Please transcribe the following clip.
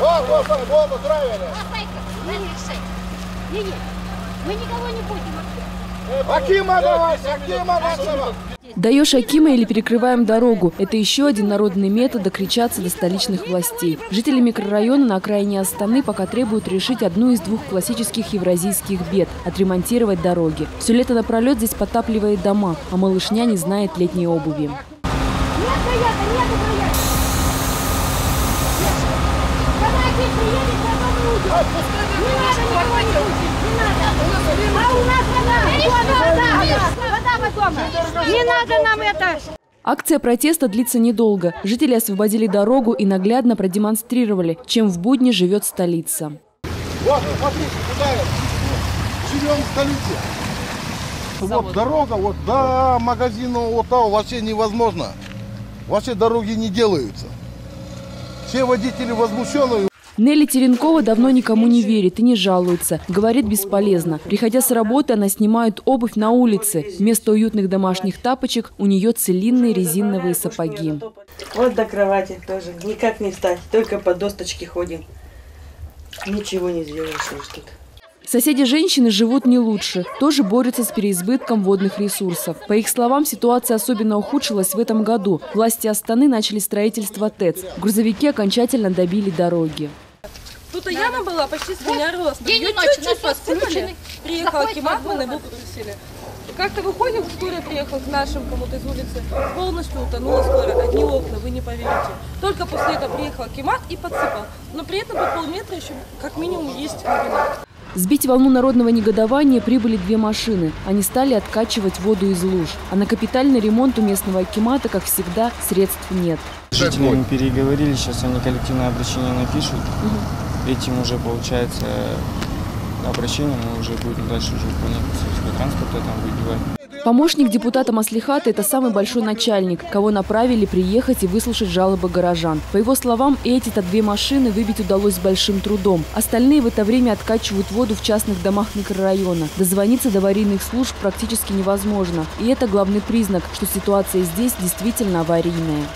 Вот, вот, вот, вот, устраивали. Не, не, мы никого не будем. Акима давай, Акима нашего. Даешь Акима или перекрываем дорогу. Это еще один народный метод докричаться до столичных властей. Жители микрорайона на окраине Астаны пока требуют решить одну из двух классических евразийских бед – отремонтировать дороги. Все лето напролет здесь потапливает дома, а малышня не знает летней обуви. Нет проезда, нет проезда. Когда отец приедет, потом мы уйдем. Не надо никого не пустить, не надо. А у нас вода, вода, вода, вода потом. Не надо нам это. Акция протеста длится недолго. Жители освободили дорогу и наглядно продемонстрировали, чем в будни живет столица. Вот, смотрите, куда я живем в столице. Вот дорога, вот до магазина, вот там вообще невозможно. Вообще дороги не делаются. Все водители возмущенные. Нелли Теренкова давно никому не верит и не жалуется. Говорит, бесполезно. Приходя с работы, она снимает обувь на улице. Вместо уютных домашних тапочек у нее целинные резиновые сапоги. Вот до кровати тоже. Никак не встать. Только по досточке ходим. Ничего не сделаешь уж тут. Соседи женщины живут не лучше. Тоже борются с переизбытком водных ресурсов. По их словам, ситуация особенно ухудшилась в этом году. Власти Астаны начали строительство ТЭЦ. Грузовики окончательно добили дороги. Тут и яма была почти с меня роста. День и Ее ночь, чуть-чуть насос подсыпали. включенный. Приехал Заходит Акимат, вода. мы его попросили. Как-то выходим, скорая приехал к нашим кому-то из улицы. Полностью утонула скорая. Одни окна, вы не поверите. Только после этого приехал Акимат и подсыпал. Но при этом по полметра еще как минимум есть глубина. Сбить волну народного негодования прибыли две машины. Они стали откачивать воду из луж. А на капитальный ремонт у местного акимата, как всегда, средств нет. С жителями переговорили, сейчас они коллективное обращение напишут. Этим уже получается обращение, мы уже будем дальше уже выполнять сельский транспорт, там выбивать. Помощник депутата Маслихата – это самый большой начальник, кого направили приехать и выслушать жалобы горожан. По его словам, эти-то две машины выбить удалось с большим трудом. Остальные в это время откачивают воду в частных домах микрорайона. Дозвониться до аварийных служб практически невозможно. И это главный признак, что ситуация здесь действительно аварийная.